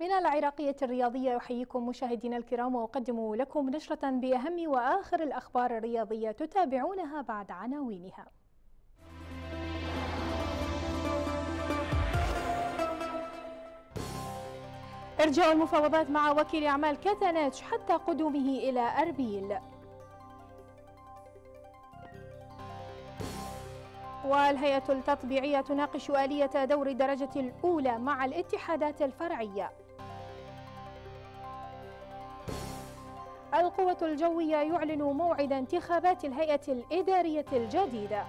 من العراقية الرياضية أحييكم مشاهدينا الكرام وأقدم لكم نشرة بأهم وآخر الأخبار الرياضية تتابعونها بعد عناوينها. إرجاء المفاوضات مع وكيل أعمال كاتاناتش حتى قدومه إلى أربيل. والهيئة التطبيعية تناقش آلية دور الدرجة الأولى مع الاتحادات الفرعية. القوة الجوية يعلن موعد انتخابات الهيئة الإدارية الجديدة.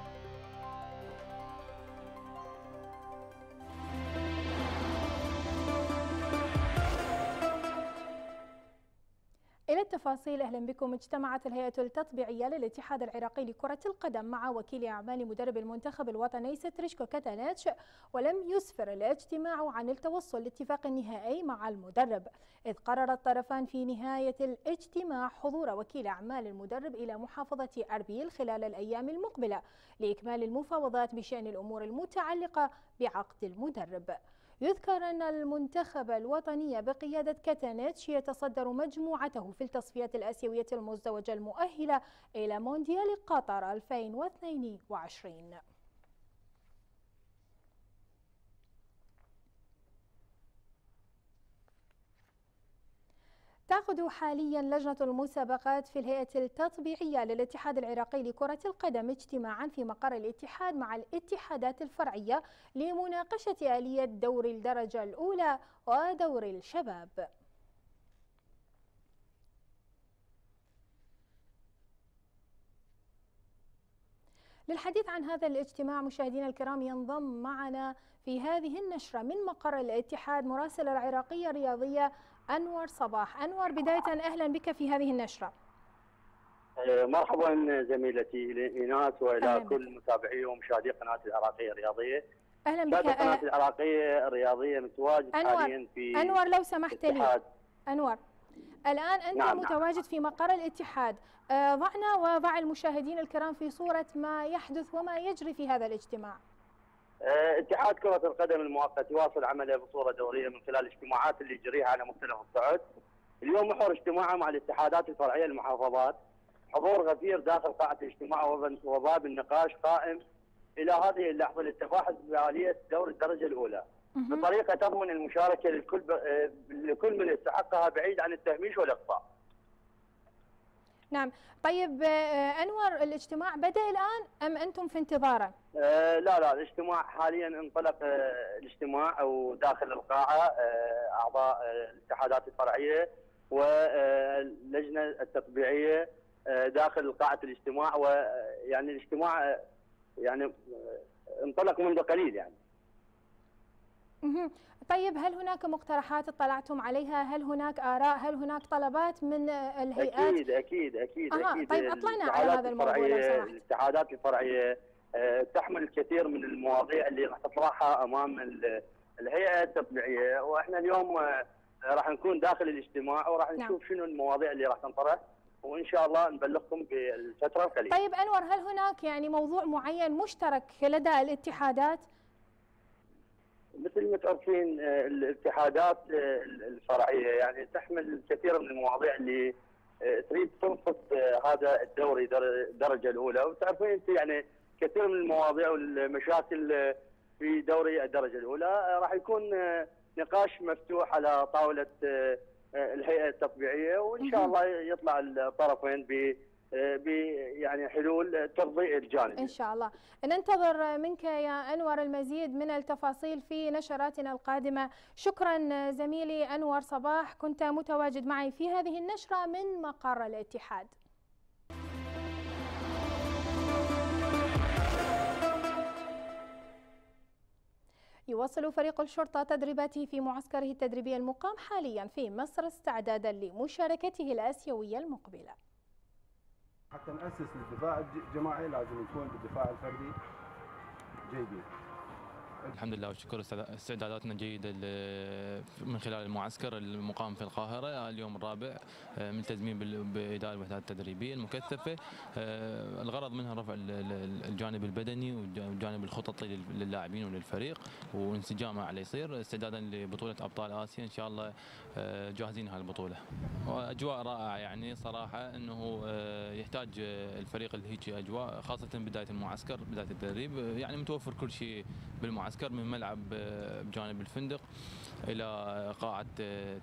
إلى التفاصيل أهلا بكم. اجتمعت الهيئة التطبيعية للاتحاد العراقي لكرة القدم مع وكيل أعمال مدرب المنتخب الوطني ستريشكو كاتاناتش ولم يسفر الاجتماع عن التوصل لاتفاق نهائي مع المدرب. إذ قرر الطرفان في نهاية الاجتماع حضور وكيل أعمال المدرب إلى محافظة أربيل خلال الأيام المقبلة لإكمال المفاوضات بشأن الأمور المتعلقة بعقد المدرب. يذكر أن المنتخب الوطني بقيادة كاتانيتش يتصدر مجموعته في التصفيات الآسيوية المزدوجة المؤهلة إلى مونديال قطر 2022 تأخذ حاليا لجنة المسابقات في الهيئة التطبيعية للاتحاد العراقي لكرة القدم اجتماعا في مقر الاتحاد مع الاتحادات الفرعية لمناقشة آلية دور الدرجة الأولى ودور الشباب. للحديث عن هذا الاجتماع مشاهدينا الكرام ينضم معنا في هذه النشرة من مقر الاتحاد مراسل العراقية الرياضية أنور صباح. أنور بداية أهلا بك في هذه النشرة. آه، مرحبا زميلتي ايناس وإلى كل متابعي ومشاهدي قناة العراقية الرياضية. أهلا بك. آه، العراقية الرياضية متواجد أنور. حاليا في أنور لو سمحت لي. أنور. الآن أنت نعم, نعم. متواجد نعم. في مقر الاتحاد. آه، ضعنا وضع المشاهدين الكرام في صورة ما يحدث وما يجري في هذا الاجتماع. اتحاد كرة القدم المؤقت يواصل عمله بصورة دورية من خلال الاجتماعات اللي يجريها على مختلف الصعد. اليوم محور اجتماعه مع الاتحادات الفرعية المحافظات حضور غفير داخل قاعة الاجتماع وباب النقاش قائم إلى هذه اللحظة للتفاحص بآلية دور الدرجة الأولى بطريقة تضمن المشاركة للكل آه، لكل من يستحقها بعيد عن التهميش والإقصاء. نعم طيب آه، أنور الاجتماع بدأ الآن أم أنتم في انتظاره؟ آه لا لا الاجتماع حاليا انطلق آه الاجتماع أو داخل القاعة آه أعضاء آه الاتحادات الفرعية واللجنة التطبيعية آه داخل قاعة الاجتماع ويعني الاجتماع آه يعني انطلق منذ قليل يعني طيب هل هناك مقترحات اطلعتم عليها؟ هل هناك آراء؟ هل هناك طلبات من الهيئات؟ أكيد أكيد أكيد آه أكيد طيب أطلعنا على هذا الموضوع لو سمحت. الاتحادات الفرعية آه، تحمل الكثير من المواضيع اللي راح تطرحها أمام الهيئة التطبيعية وإحنا اليوم آه، راح نكون داخل الاجتماع وراح نعم. نشوف نعم. شنو المواضيع اللي راح تنطرح وإن شاء الله نبلغكم بالفترة القليلة. طيب أنور هل هناك يعني موضوع معين مشترك لدى الاتحادات؟ مثل ما تعرفين آه، الاتحادات آه، الفرعية يعني تحمل الكثير من المواضيع اللي آه، تريد تنقص هذا الدوري الدرجه الأولى. وتعرفين أنت يعني كثير من المواضيع والمشاكل في دوري الدرجة الأولى راح يكون نقاش مفتوح على طاولة الهيئة التطبيعية. وإن شاء الله يطلع الطرفين ب يعني حلول ترضي الجانب. إن شاء الله. ننتظر منك يا أنور المزيد من التفاصيل في نشراتنا القادمة. شكرا زميلي أنور صباح. كنت متواجد معي في هذه النشرة من مقر الاتحاد. يواصل فريق الشرطة تدريباته في معسكره التدريبي المقام حاليا في مصر استعدادا لمشاركته الآسيوية المقبلة. حتى نأسس للدفاع الجماعي لازم نكون بالدفاع الفردي جيدين. الحمد لله والشكر استعداداتنا جيدة من خلال المعسكر المقام في القاهرة اليوم الرابع آه، ملتزمين بإدارة الوحدات التدريبية المكثفة. آه، الغرض منها رفع الجانب البدني والجانب الخططي للاعبين وللفريق وانسجامه على يصير استعدادا لبطولة أبطال آسيا إن شاء الله آه، جاهزين هالبطولة وأجواء رائعة يعني صراحة أنه يحتاج الفريق لهيك أجواء خاصة بداية المعسكر بداية التدريب يعني متوفر كل شيء بالمعسكر. من ملعب بجانب الفندق إلى قاعة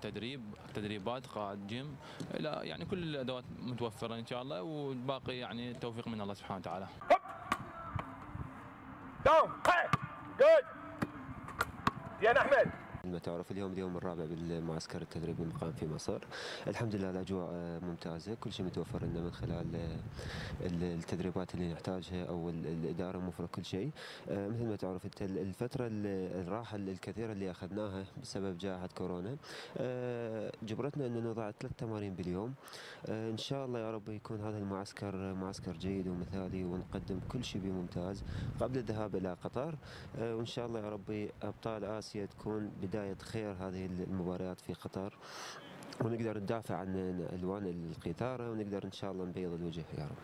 تدريب تدريبات قاعة جيم إلى يعني كل الأدوات متوفرة إن شاء الله والباقي يعني التوفيق من الله سبحانه وتعالى. داون احمد ما تعرف اليوم اليوم الرابع بالمعسكر التدريبي المقام في مصر الحمد لله الأجواء ممتازة. كل شيء متوفر لنا من خلال التدريبات اللي نحتاجها أو الإدارة موفرة كل شيء. آه، مثل ما تعرف انت الفترة الراحة الكثيرة اللي أخذناها بسبب جائحة كورونا آه، جبرتنا إن نضع ثلاث تمارين باليوم. آه، إن شاء الله يا رب يكون هذا المعسكر معسكر جيد ومثالي ونقدم كل شيء بممتاز. قبل الذهاب إلى قطر وإن شاء الله يا ربي أبطال آسيا تكون بداية بداية خير هذه المباريات في قطر ونقدر ندافع عن الوان القيثاره ونقدر إن شاء الله نبيض الوجه يا رب.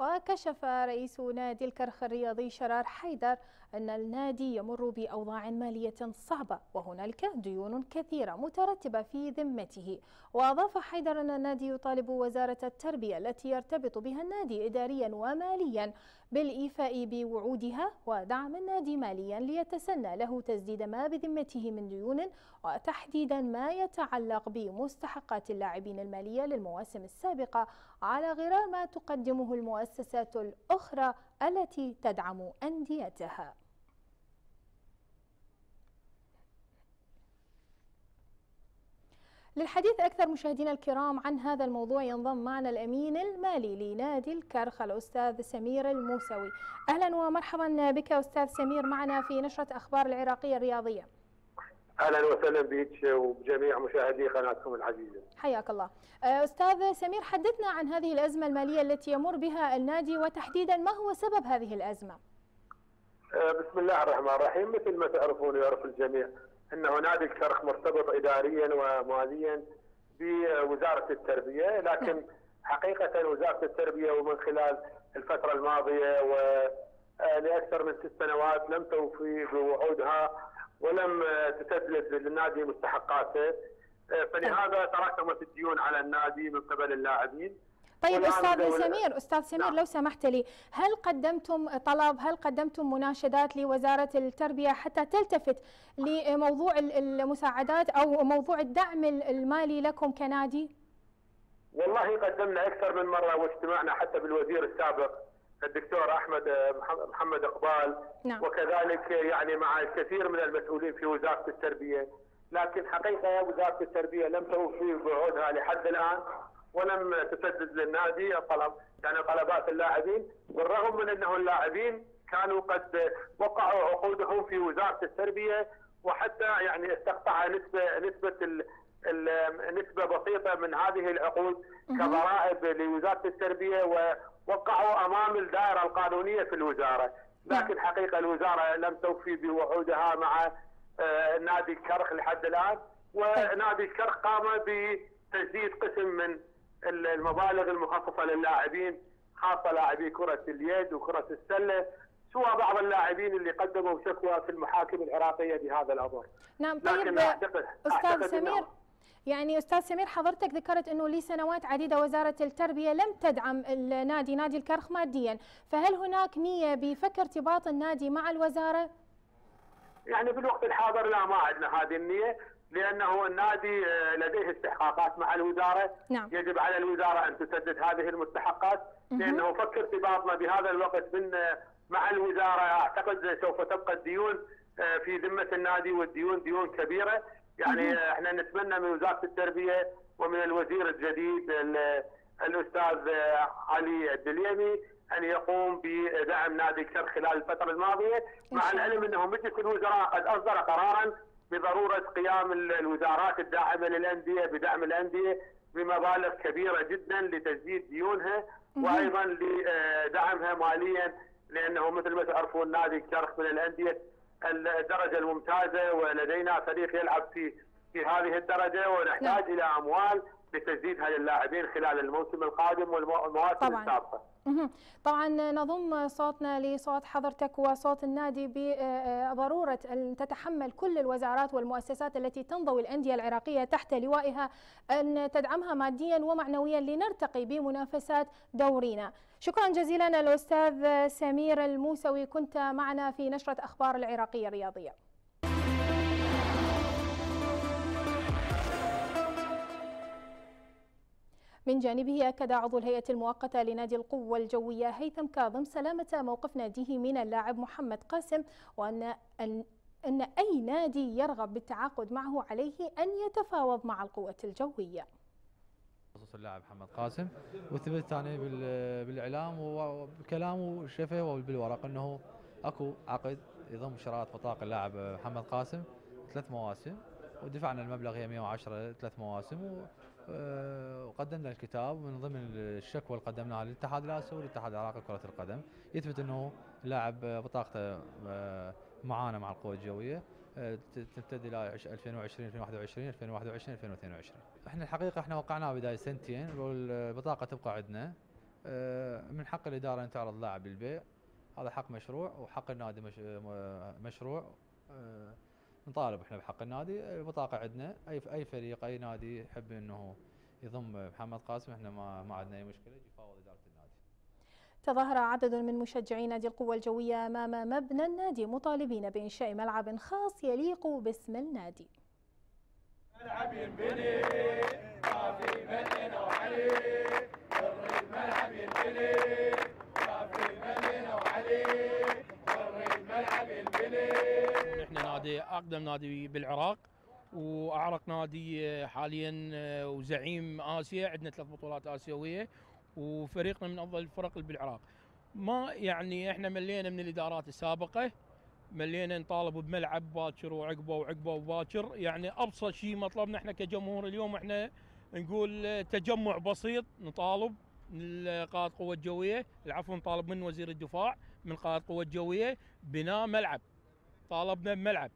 وكشف رئيس نادي الكرخ الرياضي شرار حيدر أن النادي يمر بأوضاع مالية صعبة وهنالك ديون كثيرة مترتبة في ذمته وأضاف حيدر أن النادي يطالب وزارة التربية التي يرتبط بها النادي إداريا وماليا بالإيفاء بوعودها ودعم النادي ماليا ليتسنى له تسديد ما بذمته من ديون وتحديدا ما يتعلق بمستحقات اللاعبين المالية للمواسم السابقة على غرار ما تقدمه المؤسسات الأخرى التي تدعم أنديتها. للحديث أكثر مشاهدينا الكرام عن هذا الموضوع ينضم معنا الأمين المالي لنادي الكرخ الأستاذ سمير الموسوي أهلا ومرحبا بك أستاذ سمير معنا في نشرة أخبار العراقية الرياضية أهلا وسهلا بك وبجميع مشاهدي قناتكم العزيزة. حياك الله. أستاذ سمير حدثنا عن هذه الأزمة المالية التي يمر بها النادي وتحديدا ما هو سبب هذه الأزمة؟ بسم الله الرحمن الرحيم مثل ما تعرفون ويعرف الجميع انه نادي الكرخ مرتبط اداريا وماليا بوزارة التربية لكن. حقيقة وزارة التربية ومن خلال الفترة الماضية ولاكثر من ست سنوات لم توفي بوعودها ولم تسدد للنادي مستحقاته فلهذا تراكمت الديون على النادي من قبل اللاعبين طيب أستاذ سمير أستاذ سمير نعم. لو سمحت لي هل قدمتم طلب هل قدمتم مناشدات لوزارة التربية حتى تلتفت لموضوع المساعدات أو موضوع الدعم المالي لكم كنادي والله قدمنا أكثر من مرة واجتمعنا حتى بالوزير السابق الدكتور أحمد محمد إقبال نعم. وكذلك يعني مع الكثير من المسؤولين في وزارة التربية لكن حقيقة وزارة التربية لم توفي بعودها لحد الآن ولم تسدد للنادي الطلب. يعني طلبات اللاعبين بالرغم من أنه اللاعبين كانوا قد وقعوا عقودهم في وزارة التربية وحتى يعني استقطع نسبه نسبة نسبة بسيطة من هذه العقود كضرائب لوزارة التربية ووقعوا أمام الدائرة القانونية في الوزارة، لكن حقيقة الوزارة لم توفي بوعودها مع آه، نادي الكرخ لحد الآن. ونادي الكرخ قام بتجديد قسم من المبالغ المخصصة للاعبين خاصة لاعبي كرة اليد وكرة السلة سوى بعض اللاعبين اللي قدموا شكوى في المحاكم العراقية بهذا الأمر. نعم طيب أعتقد أستاذ أعتقد سمير يعني أستاذ سمير حضرتك ذكرت إنه لسنوات عديدة وزارة التربية لم تدعم النادي نادي الكرخ ماديا، فهل هناك نية بفك ارتباط النادي مع الوزارة؟ يعني في الوقت الحاضر لا ما عندنا هذه النية، لأنه النادي آه، لديه استحقاقات مع الوزارة. نعم. يجب على الوزارة أن تسدد هذه المستحقات لأنه فك ارتباطنا بهذا الوقت من آه، مع الوزارة. أعتقد سوف تبقى الديون آه، في ذمة النادي والديون ديون كبيرة. يعني إحنا نتمنى من وزارة التربية ومن الوزير الجديد الأستاذ علي الدليمي أن يقوم بدعم نادي الكر خلال الفترة الماضية مع العلم أنه مجلس الوزراء قد أصدر قرارا بضرورة قيام الوزارات الداعمة للأندية بدعم الأندية بمبالغ كبيرة جدا لتسديد ديونها وأيضا لدعمها ماليا لأنه مثل ما تعرفون نادي الشرخ من الأندية الدرجة الممتازة ولدينا فريق يلعب في في هذه الدرجة ونحتاج نعم. إلى أموال لتجديدها للاعبين خلال الموسم القادم والمواسم السابقة. طبعا نضم صوتنا لصوت حضرتك وصوت النادي بضرورة أن تتحمل كل الوزارات والمؤسسات التي تنضوي الأندية العراقية تحت لوائها أن تدعمها ماديا ومعنويا لنرتقي بمنافسات دورينا. شكرا جزيلا الاستاذ سمير الموسوي كنت معنا في نشرة أخبار العراقية الرياضية. من جانبه أكد عضو الهيئة المؤقتة لنادي القوة الجوية هيثم كاظم سلامة موقف ناديه من اللاعب محمد قاسم وأن أن أن أي نادي يرغب بالتعاقد معه عليه أن يتفاوض مع القوة الجوية. خصوص اللاعب محمد قاسم وثبت ثاني بالإعلام وبكلامه شفه وبالورق أنه أكو عقد يضم شراط بطاقة اللاعب محمد قاسم ثلاث مواسم ودفعنا المبلغ هي 110 ثلاث مواسم وقدمنا الكتاب من ضمن الشكوى اللي قدمناها للاتحاد الآسيوي والاتحاد العراقي لكرة القدم. يثبت إنه لاعب بطاقته آه، معانا مع القوى الجوية آه، تمتد إلى 2020 2021 2021 2022 إحنا الحقيقة إحنا وقعناها بداية سنتين والبطاقة تبقى عندنا. من حق الإدارة أن تعرض لاعب للبيع. هذا حق مشروع وحق النادي مشروع. نطالب إحنا بحق النادي البطاقة عندنا أي أي فريق أي نادي يحب إنه يضم محمد قاسم إحنا ما ما عندنا أي مشكلة يفاوض إدارة النادي. تظاهر عدد من مشجعي نادي القوة الجوية أمام مبنى النادي مطالبين بإنشاء ملعب خاص يليق باسم النادي. ملعب ينبني ما في من وعلي الملعب ينبني ما في من وعلي الملعب ينبني إحنا نادي أقدم نادي بالعراق وأعرق نادي حاليا آه، وزعيم آسيا عندنا ثلاث بطولات آسيوية وفريقنا من أفضل الفرق بالعراق. ما يعني إحنا ملينا من الإدارات السابقة ملينا نطالب بملعب باكر وعقبة وعقبة وباكر. يعني أبسط شيء مطلبنا إحنا كجمهور اليوم إحنا نقول تجمع بسيط نطالب من قائد قوة الجوية العفو نطالب من وزير الدفاع من قائد قوة الجوية بناء ملعب. طالبنا بملعب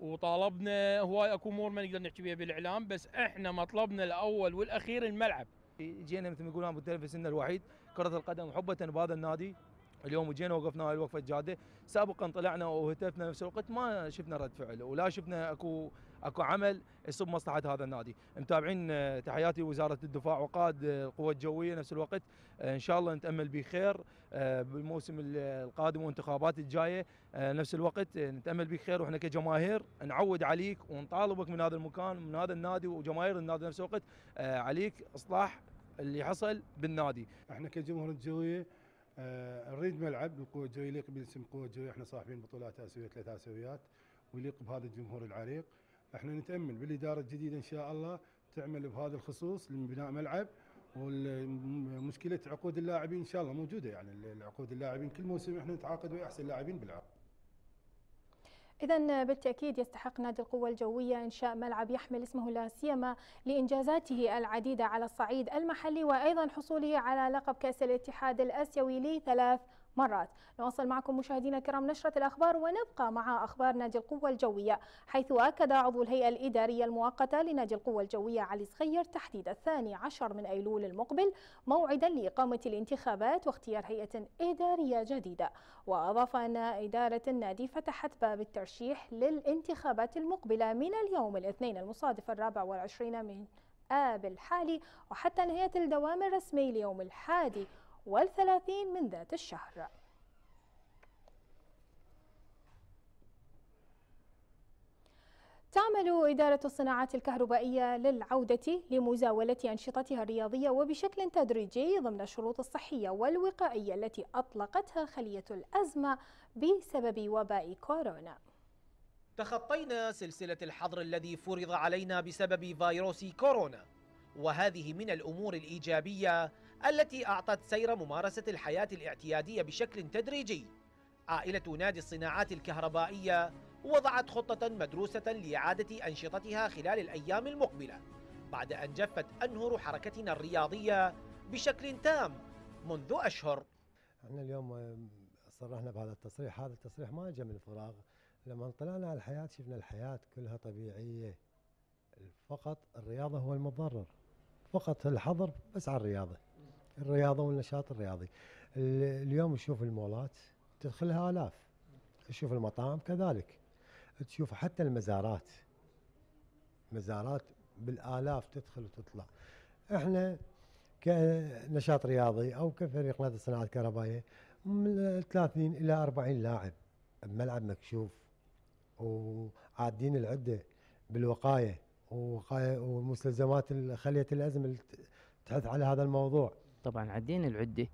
وطالبنا هواي أكو امور ما نقدر نحكي بها بالإعلام بس إحنا مطلبنا الأول والأخير الملعب. جينا مثل ما يقولون سنة الوحيد كرة القدم محبه بهذا النادي. اليوم جينا وقفنا هاي الوقفة جاده سابقا طلعنا وهتفنا نفس الوقت ما شفنا رد فعل ولا شفنا أكو اكو عمل يصب مصلحة هذا النادي. متابعين آه، تحياتي وزارة الدفاع وقائد القوى الجويه نفس الوقت. آه، إن شاء الله نتأمل بخير آه، بالموسم القادم والانتخابات الجاية. نفس الوقت نتأمل بخير وإحنا كجماهير نعود عليك ونطالبك من هذا المكان من هذا النادي وجماهير النادي نفس الوقت. عليك إصلاح اللي حصل بالنادي. إحنا كجمهور الجوية نريد ملعب القوه الجوية يليق باسم القوه الجوية. إحنا صاحبين بطولات آسيوية ثلاث آسيويات ويليق بهذا الجمهور العريق. إحنا نتأمل بالإدارة الجديدة إن شاء الله تعمل بهذا الخصوص لبناء ملعب والمشكلة عقود اللاعبين إن شاء الله موجودة يعني عقود اللاعبين كل موسم إحنا نتعاقد ويا أحسن لاعبين بالعراق. إذا بالتأكيد يستحق نادي القوة الجوية إنشاء ملعب يحمل اسمه لا سيما لإنجازاته العديدة على الصعيد المحلي وأيضا حصوله على لقب كأس الاتحاد الآسيوي لثلاث مرات. نواصل معكم مشاهدينا الكرام نشرة الأخبار ونبقى مع أخبار نادي القوة الجوية حيث أكد عضو الهيئة الإدارية المؤقتة لنادي القوة الجوية علي صغير تحديد الثاني عشر من أيلول المقبل موعدا لإقامة الانتخابات واختيار هيئة إدارية جديدة. وأضاف أن إدارة النادي فتحت باب الترشيح للانتخابات المقبلة من اليوم الاثنين المصادف الرابع والعشرين من آب الحالي وحتى نهاية الدوام الرسمي ليوم الحادي والثلاثين من ذات الشهر. تعمل إدارة الصناعات الكهربائية للعودة لمزاولة أنشطتها الرياضية وبشكل تدريجي ضمن الشروط الصحية والوقائية التي أطلقتها خلية الأزمة بسبب وباء كورونا. تخطينا سلسلة الحظر الذي فرض علينا بسبب فيروس كورونا وهذه من الأمور الإيجابية التي أعطت سير ممارسة الحياة الاعتيادية بشكل تدريجي. عائلة نادي الصناعات الكهربائية وضعت خطة مدروسة لإعادة أنشطتها خلال الأيام المقبلة بعد أن جفت أنهر حركتنا الرياضية بشكل تام منذ أشهر. إحنا اليوم صرحنا بهذا التصريح. هذا التصريح ما جاء من فراغ لما طلعنا على الحياة شفنا الحياة كلها طبيعية. فقط الرياضة هو المتضرر فقط الحظر بس على الرياضة. الرياضة والنشاط الرياضي. اليوم نشوف المولات تدخلها آلاف. تشوف المطاعم كذلك. تشوف حتى المزارات. مزارات بالآلاف تدخل وتطلع. إحنا كنشاط رياضي أو كفريق نادي الصناعه الكهربائيه من 30 إلى 40 لاعب بملعب مكشوف وعادين العدة بالوقاية ووقاية ومستلزمات خلية الأزمة تحث على هذا الموضوع. طبعا عدينا العدة.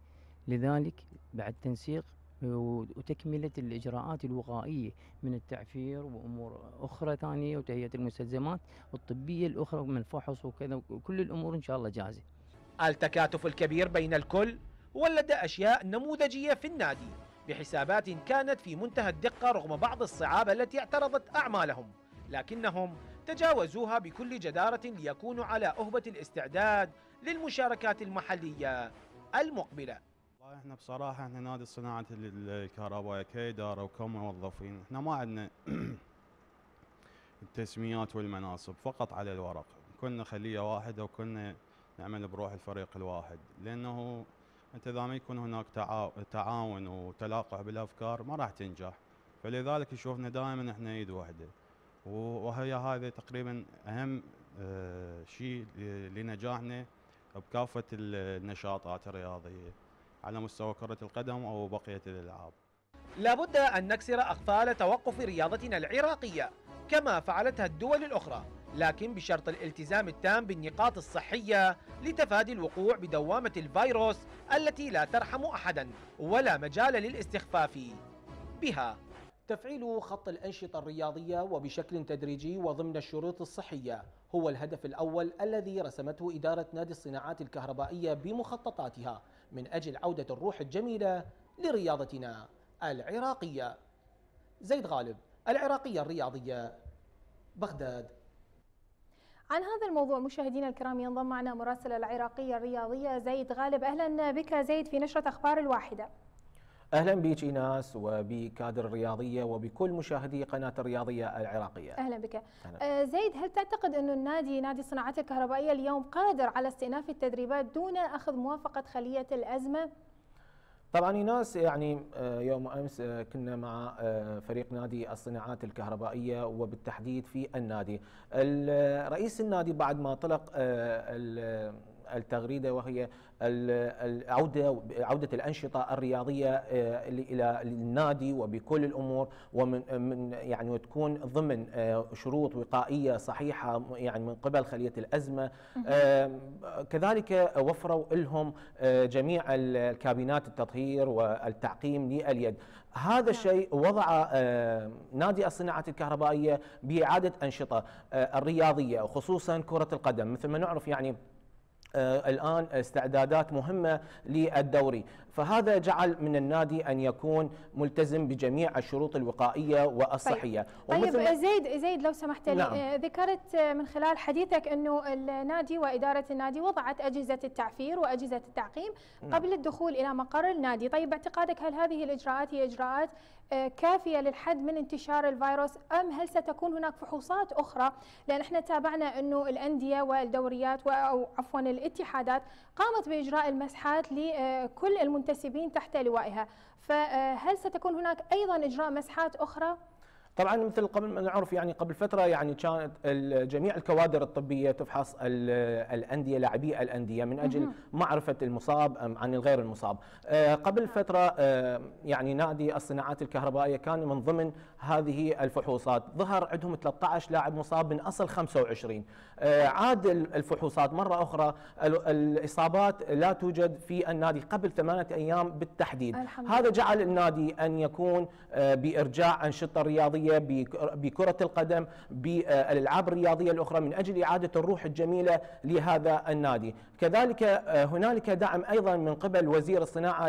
لذلك بعد تنسيق وتكملة الإجراءات الوقائية من التعفير وأمور أخرى ثانية وتهيئة المستلزمات الطبية الأخرى من فحص وكذا وكل الأمور إن شاء الله جاهزة. التكاتف الكبير بين الكل ولد أشياء نموذجية في النادي بحسابات كانت في منتهى الدقة رغم بعض الصعاب التي اعترضت أعمالهم لكنهم تجاوزوها بكل جدارة ليكونوا على أهبة الاستعداد للمشاركات المحلية المقبلة. إحنا بصراحة إحنا نادي صناعة الكهرباء كإدارة وكموظفين. إحنا ما عندنا التسميات والمناصب فقط على الورق. كنا خلية واحدة وكنا نعمل بروح الفريق الواحد لأنه أنت إذا ما يكون هناك تعاون وتلاقح بالأفكار ما راح تنجح. فلذلك يشوفنا دائما إحنا إيد واحدة. وهي هذا تقريبا أهم آه، شيء لنجاحنا بكافة النشاطات الرياضية على مستوى كرة القدم أو بقية الألعاب. لابد أن نكسر أقفال توقف رياضتنا العراقية كما فعلتها الدول الأخرى لكن بشرط الالتزام التام بالنقاط الصحية لتفادي الوقوع بدوامة الفيروس التي لا ترحم أحدا ولا مجال للاستخفاف بها. تفعيل خط الأنشطة الرياضية وبشكل تدريجي وضمن الشروط الصحية هو الهدف الأول الذي رسمته إدارة نادي الصناعات الكهربائية بمخططاتها من أجل عودة الروح الجميلة لرياضتنا العراقية. زيد غالب العراقية الرياضية بغداد. عن هذا الموضوع مشاهدينا الكرام ينضم معنا مراسل العراقية الرياضية زيد غالب. أهلا بك زيد في نشرة أخبار الواحدة. أهلا بك إيناس وبكادر الرياضية وبكل مشاهدي قناة الرياضية العراقية. أهلا بك. أهلا. آه زيد هل تعتقد انه النادي نادي الصناعات الكهربائية اليوم قادر على استئناف التدريبات دون أخذ موافقة خلية الأزمة؟ طبعا إيناس يعني آه، يوم أمس آه، كنا مع فريق نادي الصناعات الكهربائية وبالتحديد في النادي. رئيس النادي بعد ما طلق التغريدة وهي العوده عوده الأنشطة الرياضية آه، إلى النادي وبكل الأمور ومن من يعني وتكون ضمن آه، شروط وقائية صحيحة يعني من قبل خلية الأزمة. آه، كذلك وفروا لهم جميع الكابينات التطهير والتعقيم لليد. هذا نعم. الشيء وضع نادي الصناعات الكهربائية بإعادة أنشطة الرياضية وخصوصا كرة القدم. مثل ما نعرف يعني الآن استعدادات مهمة للدوري. فهذا جعل من النادي أن يكون ملتزم بجميع الشروط الوقائية والصحية طيب, طيب زيد زيد لو سمحت لي نعم. آه، ذكرت من خلال حديثك أنه النادي وإدارة النادي وضعت أجهزة التعفير وأجهزة التعقيم نعم. قبل الدخول إلى مقر النادي طيب باعتقادك هل هذه الإجراءات هي إجراءات آه، كافية للحد من انتشار الفيروس أم هل ستكون هناك فحوصات أخرى لأن إحنا تابعنا أنه الأندية والدوريات أو عفوا الاتحادات قامت بإجراء المسحات لكل المنتسبين تحت لوائها فهل ستكون هناك أيضا إجراء مسحات أخرى؟ طبعا مثل قبل ما نعرف يعني قبل فترة يعني كانت جميع الكوادر الطبية تفحص الأندية لاعبي الأندية من أجل معرفة المصاب عن الغير المصاب. آه، قبل فترة آه، يعني نادي الصناعات الكهربائية كان من ضمن هذه الفحوصات، ظهر عندهم 13 لاعب مصاب من أصل 25. آه، عاد الفحوصات مرة أخرى الإصابات لا توجد في النادي قبل ثمانية أيام بالتحديد. هذا جعل النادي أن يكون بإرجاع أنشطة رياضية الرياضية بكرة القدم بالألعاب الرياضية الأخرى من أجل إعادة الروح الجميلة لهذا النادي. كذلك آه، هنالك دعم أيضا من قبل وزير الصناعة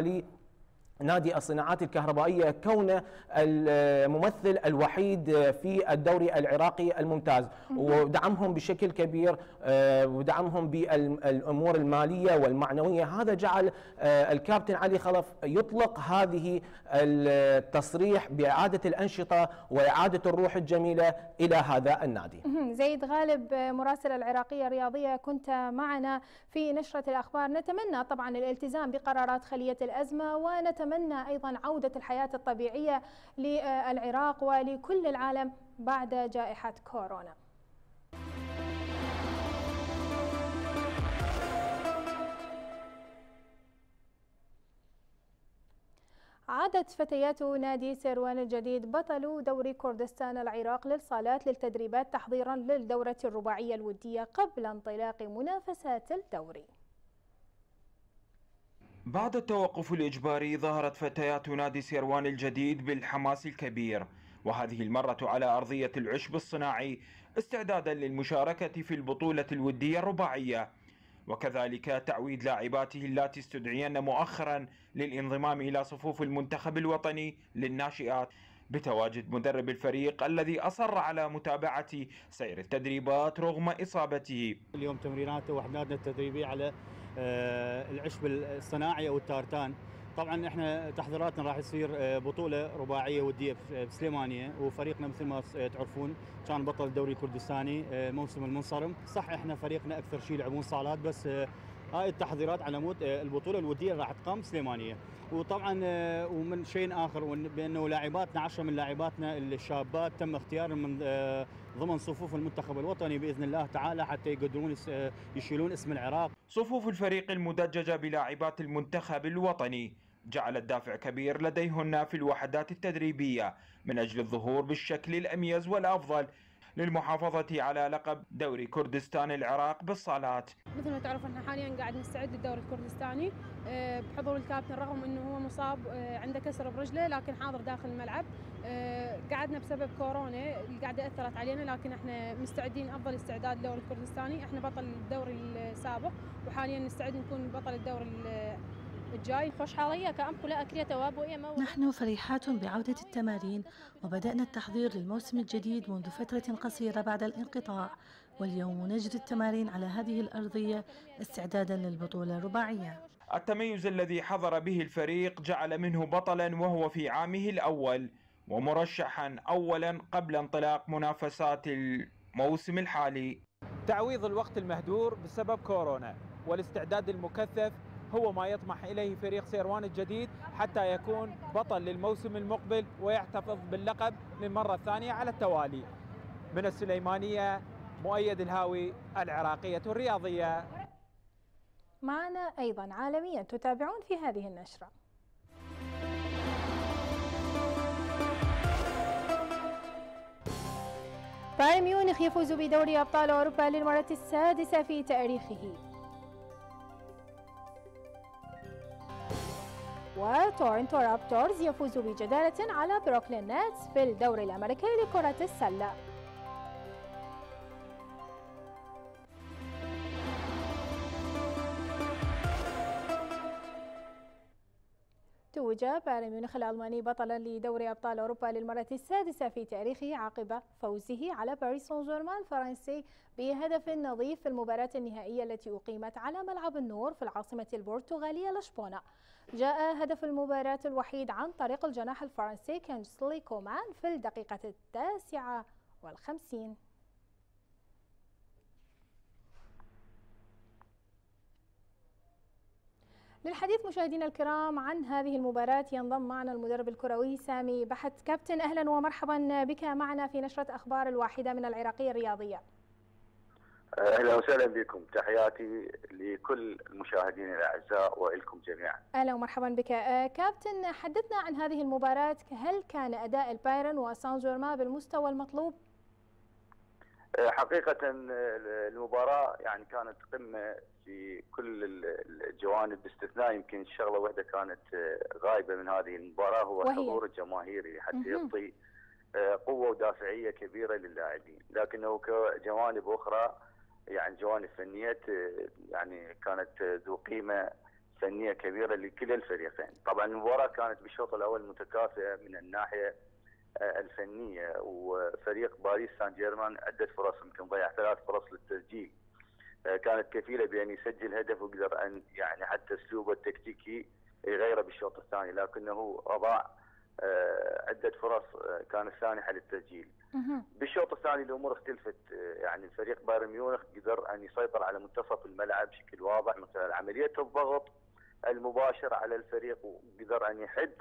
نادي الصناعات الكهربائية كونه الممثل الوحيد في الدوري العراقي الممتاز. ودعمهم بشكل كبير آه، ودعمهم بالأمور المالية والمعنوية. هذا جعل آه، الكابتن علي خلف يطلق هذه التصريح بإعادة الأنشطة وإعادة الروح الجميلة إلى هذا النادي. زيد غالب مراسل العراقية الرياضية كنت معنا في نشرة الأخبار. نتمنى طبعا الالتزام بقرارات خلية الأزمة ونتمنى نتمنى أيضا عودة الحياة الطبيعية للعراق ولكل العالم بعد جائحة كورونا. عادت فتيات نادي سيروان الجديد بطل دوري كردستان العراق للصالات للتدريبات تحضيرا للدورة الرباعية الودية قبل انطلاق منافسات الدوري. بعد التوقف الإجباري ظهرت فتيات نادي سيروان الجديد بالحماس الكبير وهذه المرة على أرضية العشب الصناعي استعدادا للمشاركة في البطولة الودية الرباعية. وكذلك تعويد لاعباته اللاتي استدعين مؤخرا للانضمام إلى صفوف المنتخب الوطني للناشئات بتواجد مدرب الفريق الذي أصر على متابعة سير التدريبات رغم إصابته. اليوم تمريناته وحداتنا التدريبية على العشب الصناعي أو التارتان. طبعا إحنا تحضيراتنا راح يصير آه، بطولة رباعية ودية بسليمانية وفريقنا مثل ما تعرفون كان بطل الدوري الكردستاني آه، موسم المنصرم. صح إحنا فريقنا أكثر شيء يلعبون صالات بس هاي التحضيرات على مود البطولة الودية راح تقام بسليمانيه وطبعا ومن شيء آخر بأنه لاعباتنا 10 من لاعباتنا الشابات تم اختيارهم من ضمن صفوف المنتخب الوطني بإذن الله تعالى حتى يقدرون يشيلون اسم العراق. صفوف الفريق المدججة بلاعبات المنتخب الوطني جعلت دافع كبير لديهن في الوحدات التدريبية من أجل الظهور بالشكل الأميز والأفضل للمحافظة على لقب دوري كردستان العراق بالصالات. مثل ما تعرف إحنا حاليا قاعد نستعد للدوري الكردستاني آه، بحضور الكابتن رغم إنه هو مصاب آه، عنده كسر برجله لكن حاضر داخل الملعب. آه، قعدنا بسبب كورونا اللي قاعدة اثرت علينا لكن إحنا مستعدين أفضل استعداد للدوري الكردستاني. إحنا بطل الدوري السابق وحاليا نستعد نكون بطل الدوري الجاي خوش حاليا كأم كلا أكرية تواب نحن فرحات بعودة التمارين وبدأنا التحضير للموسم الجديد منذ فترة قصيرة بعد الانقطاع واليوم نجري التمارين على هذه الأرضية استعدادا للبطولة الرباعية. التميز الذي حضر به الفريق جعل منه بطلا وهو في عامه الأول ومرشحا أولا قبل انطلاق منافسات الموسم الحالي. تعويض الوقت المهدور بسبب كورونا والاستعداد المكثف هو ما يطمح إليه فريق سيروان الجديد حتى يكون بطل للموسم المقبل ويحتفظ باللقب للمرة الثانية على التوالي. من السليمانية مؤيد الهاوي العراقية الرياضية. معنا أيضا عالميا تتابعون في هذه النشرة. بايرن ميونخ يفوز بدوري أبطال أوروبا للمرة السادسة في تاريخه. وتورنتو رابتورز يفوز بجدارة على بروكلين نتس في الدوري الأمريكي لكرة السلة. توج بايرن ميونخ الألماني بطلا لدوري أبطال أوروبا للمرة السادسة في تاريخه عقب فوزه على باريس سان جيرمان الفرنسي بهدف نظيف في المباراة النهائية التي أقيمت على ملعب النور في العاصمة البرتغالية لشبونة. جاء هدف المباراة الوحيد عن طريق الجناح الفرنسي كينجسلي كومان في الدقيقة التاسعة والخمسين. للحديث مشاهدينا الكرام عن هذه المباراة. ينضم معنا المدرب الكروي سامي بحت. كابتن أهلا ومرحبا بك معنا في نشرة أخبار الواحدة من العراقية الرياضية. أهلا وسهلا بكم. تحياتي لكل المشاهدين الأعزاء وإلكم جميعا. أهلا ومرحبا بك. آه، كابتن حدثنا عن هذه المباراة. هل كان أداء البايرن وسان جيرمان بالمستوى المطلوب؟ آه، حقيقه المباراة يعني كانت قمة في كل الجوانب باستثناء يمكن الشغله واحدة كانت آه، غايبة من هذه المباراة هو. الحضور الجماهيري حتى يعطي قوة ودافعية كبيرة للاعبين. لكنه كجوانب أخرى يعني جوانب فنية يعني كانت ذو قيمة فنية كبيرة لكلا الفريقين، طبعا المباراة كانت بالشوط الأول متكافئة من الناحية آه، الفنية وفريق باريس سان جيرمان عده فرص يمكن ضيع ثلاث فرص للتسجيل. آه، كانت كفيلة بأن يسجل هدف وقدر أن يعني حتى أسلوبه التكتيكي يغيره بالشوط الثاني لكنه أضاع آه، عده فرص كانت سانحة للتسجيل. بالشوط الثاني الأمور اختلفت يعني فريق بايرن ميونخ قدر أن يسيطر على منتصف الملعب بشكل واضح من خلال عملية الضغط المباشر على الفريق وقدر أن يحد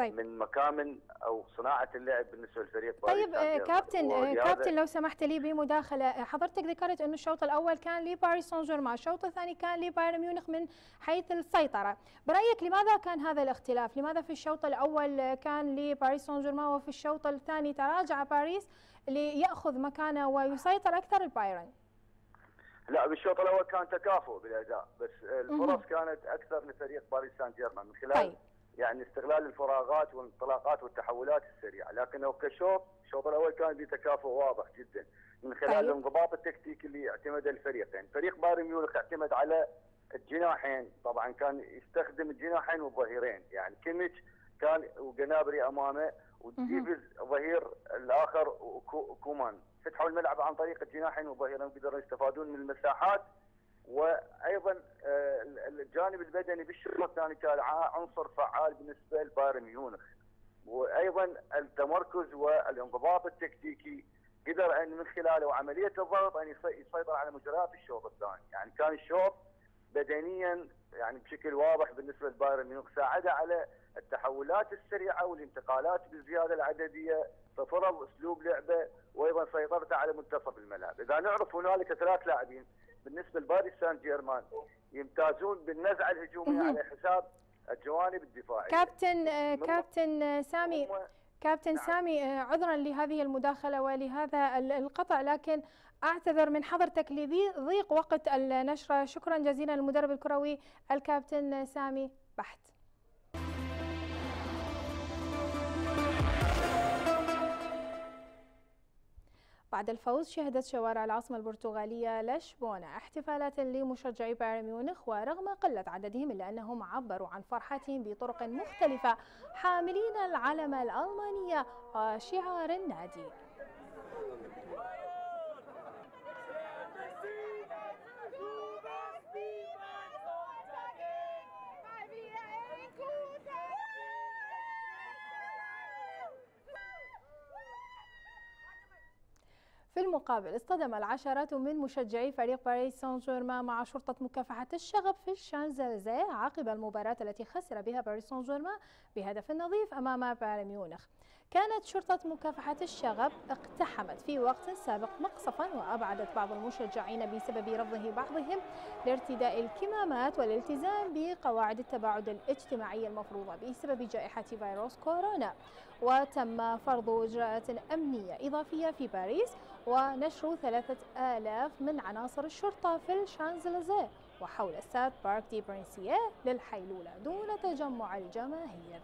طيب. من مكامن أو صناعة اللعب بالنسبة للفريق طيب آه كابتن آه كابتن لو سمحت لي بمداخلة آه، حضرتك ذكرت انه الشوط الأول كان لباريس سان جيرمان الشوط الثاني كان لبايرن ميونخ من حيث السيطرة. برأيك لماذا كان هذا الاختلاف؟ لماذا في الشوط الأول كان لباريس سان جيرمان وفي الشوط الثاني تراجع باريس ليأخذ مكانه ويسيطر أكثر البايرن؟ لا بالشوط الأول كان تكافؤ بالأداء بس الفرص كانت أكثر لفريق باريس سان جيرمان من خلال طبعا يعني استغلال الفراغات والانطلاقات والتحولات السريعه لكنه كشوط الشوط الأول كان بتكافؤ واضح جدا. من خلال طبعا الانضباط التكتيكي اللي اعتمد الفريقين. فريق بايرن ميونخ اعتمد على الجناحين. طبعا كان يستخدم الجناحين والظهيرين. يعني كيميتش كان وجنابري أمامه وديفيز ظهير الآخر وكومان. فتحوا الملعب عن طريق الجناحين والظهيرين وقدروا يستفادون من المساحات وأيضا آه، الجانب البدني بالشوط الثاني كان عنصر فعال بالنسبة لبايرن ميونخ. وأيضا التمركز والانضباط التكتيكي قدر أن من خلاله عملية الضغط أن يسيطر على مجريات الشوط الثاني، يعني كان الشوط بدنيا يعني بشكل واضح بالنسبة لبايرن ميونخ ساعده على التحولات السريعة والانتقالات بالزيادة العددية ففرض أسلوب لعبه وأيضا سيطرته على منتصف الملعب، إذا نعرف هنالك ثلاث لاعبين بالنسبة لباريس سان جيرمان يمتازون بالنزعة الهجومية على حساب الجوانب الدفاعية. كابتن آه كابتن سامي كابتن نعم. سامي آه عذرا لهذه المداخلة ولهذا القطع لكن أعتذر من حضرتك لضيق وقت النشرة شكرا جزيلا للمدرب الكروي الكابتن سامي بحت. بعد الفوز شهدت شوارع العاصمة البرتغالية لشبونة احتفالات لمشجعي بايرن ميونخ ورغم قلة عددهم إلا أنهم عبروا عن فرحتهم بطرق مختلفة حاملين العلم الألمانية وشعار النادي. المقابل اصطدم العشرات من مشجعي فريق باريس سان جيرمان مع شرطة مكافحة الشغب في الشانزليزيه عقب المباراة التي خسر بها باريس سان جيرمان بهدف نظيف أمام بايرن ميونخ. كانت شرطة مكافحة الشغب اقتحمت في وقت سابق مقصفا وأبعدت بعض المشجعين بسبب رفضه بعضهم لارتداء الكمامات والالتزام بقواعد التباعد الاجتماعي المفروضة بسبب جائحة فيروس كورونا. وتم فرض إجراءات أمنية إضافية في باريس ونشر ثلاثة آلاف من عناصر الشرطة في الشانزليزيه وحول استاد بارك دي برينسيه للحيلولة دون تجمع الجماهير.